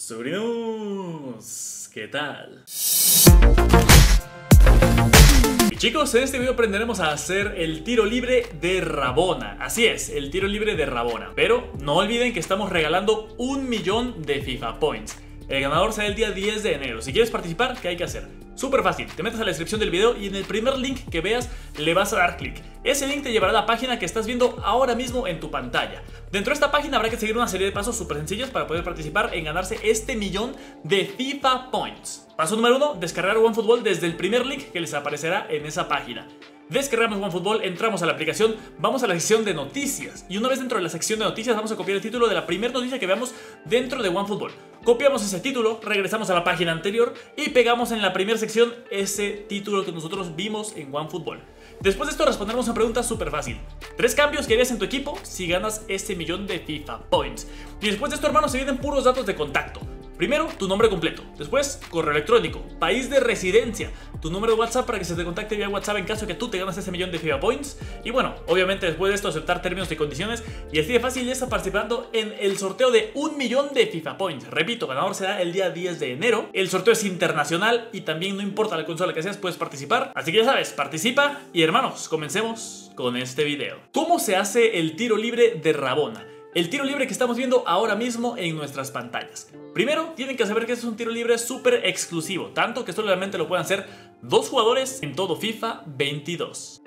Sobrinos, ¿qué tal? Y chicos, en este video aprenderemos a hacer el tiro libre de Rabona. Así es, el tiro libre de Rabona. Pero no olviden que estamos regalando un millón de FIFA Points. El ganador será el día 10 de enero. Si quieres participar, ¿qué hay que hacer? Súper fácil, te metes a la descripción del video y en el primer link que veas le vas a dar clic. Ese link te llevará a la página que estás viendo ahora mismo en tu pantalla. Dentro de esta página habrá que seguir una serie de pasos súper sencillos para poder participar en ganarse este millón de FIFA Points. Paso número 1, descargar OneFootball desde el primer link que les aparecerá en esa página. Descargamos OneFootball, entramos a la aplicación, vamos a la sección de noticias y una vez dentro de la sección de noticias vamos a copiar el título de la primera noticia que veamos dentro de OneFootball. Copiamos ese título, regresamos a la página anterior y pegamos en la primera sección ese título que nosotros vimos en OneFootball. Después de esto respondemos una pregunta súper fácil. Tres cambios que harías en tu equipo si ganas ese millón de FIFA Points. Y después de esto, hermanos, se vienen puros datos de contacto. Primero, tu nombre completo. Después, correo electrónico. País de residencia. Tu número de WhatsApp para que se te contacte vía WhatsApp en caso de que tú te ganas ese millón de FIFA Points. Y bueno, obviamente después de esto aceptar términos y condiciones. Y así de fácil ya está participando en el sorteo de un millón de FIFA Points. Repito, ganador será el día 10 de enero. El sorteo es internacional y también no importa la consola que seas, puedes participar. Así que ya sabes, participa y hermanos, comencemos con este video. ¿Cómo se hace el tiro libre de Rabona? El tiro libre que estamos viendo ahora mismo en nuestras pantallas. Primero, tienen que saber que es un tiro libre súper exclusivo, tanto que solamente lo pueden hacer dos jugadores en todo FIFA 22.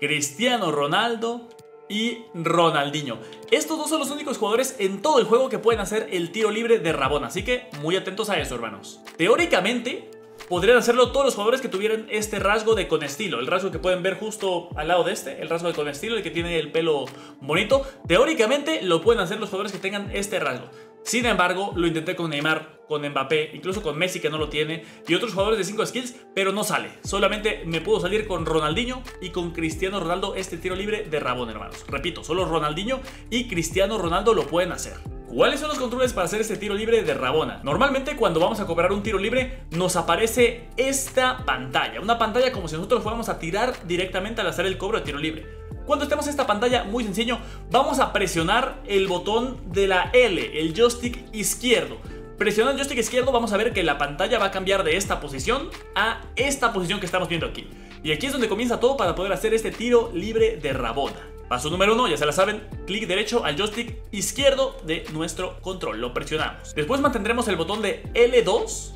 Cristiano Ronaldo y Ronaldinho. Estos dos son los únicos jugadores en todo el juego que pueden hacer el tiro libre de Rabona, así que muy atentos a eso, hermanos. Teóricamente, podrían hacerlo todos los jugadores que tuvieran este rasgo de con estilo. El rasgo que pueden ver justo al lado de este, el rasgo de con estilo, el que tiene el pelo bonito. Teóricamente lo pueden hacer los jugadores que tengan este rasgo. Sin embargo, lo intenté con Neymar, con Mbappé, incluso con Messi que no lo tiene, y otros jugadores de 5 skills, pero no sale. Solamente me pudo salir con Ronaldinho y con Cristiano Ronaldo este tiro libre de Rabón, hermanos. Repito, solo Ronaldinho y Cristiano Ronaldo lo pueden hacer. ¿Cuáles son los controles para hacer este tiro libre de Rabona? Normalmente cuando vamos a cobrar un tiro libre nos aparece esta pantalla, una pantalla como si nosotros fuéramos a tirar directamente al hacer el cobro de tiro libre. Cuando estemos en esta pantalla, muy sencillo, vamos a presionar el botón de la L, el joystick izquierdo. Presionando el joystick izquierdo vamos a ver que la pantalla va a cambiar de esta posición a esta posición que estamos viendo aquí. Y aquí es donde comienza todo para poder hacer este tiro libre de Rabona. Paso número uno, ya se la saben, clic derecho al joystick izquierdo de nuestro control, lo presionamos. Después mantendremos el botón de L2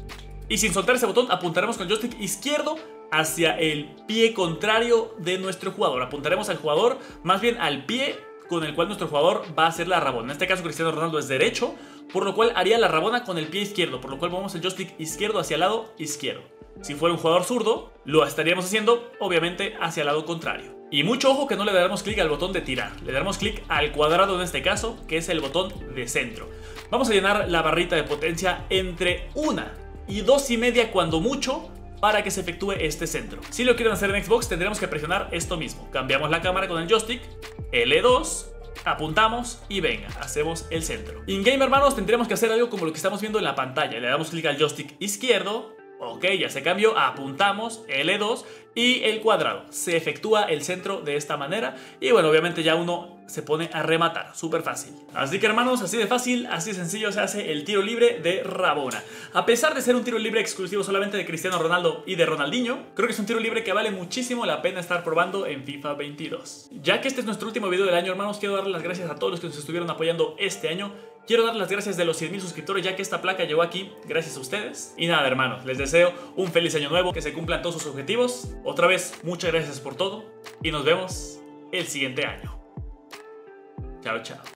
y sin soltar ese botón apuntaremos con el joystick izquierdo hacia el pie contrario de nuestro jugador. Apuntaremos al jugador, más bien al pie con el cual nuestro jugador va a hacer la rabona. En este caso Cristiano Ronaldo es derecho, por lo cual haría la rabona con el pie izquierdo, por lo cual vamos el joystick izquierdo hacia el lado izquierdo. Si fuera un jugador zurdo, lo estaríamos haciendo obviamente hacia el lado contrario. Y mucho ojo que no le daremos clic al botón de tirar, le daremos clic al cuadrado en este caso, que es el botón de centro. Vamos a llenar la barrita de potencia entre una y dos y media cuando mucho para que se efectúe este centro. Si lo quieren hacer en Xbox tendremos que presionar esto mismo. Cambiamos la cámara con el joystick, L2, apuntamos y venga, hacemos el centro. In-game hermanos tendremos que hacer algo como lo que estamos viendo en la pantalla. Le damos clic al joystick izquierdo, Ok, ya se cambió, apuntamos L2 y el cuadrado. Se efectúa el centro de esta manera y bueno, obviamente ya uno se pone a rematar, súper fácil. Así que hermanos, así de fácil, así de sencillo se hace el tiro libre de Rabona. A pesar de ser un tiro libre exclusivo solamente de Cristiano Ronaldo y de Ronaldinho, creo que es un tiro libre que vale muchísimo la pena estar probando en FIFA 22. Ya que este es nuestro último video del año, hermanos, quiero darles las gracias a todos los que nos estuvieron apoyando este año Quiero dar las gracias de los 100.000 suscriptores ya que esta placa llegó aquí gracias a ustedes. Y nada, hermanos, les deseo un feliz año nuevo, que se cumplan todos sus objetivos. Otra vez, muchas gracias por todo y nos vemos el siguiente año. Chao, chao.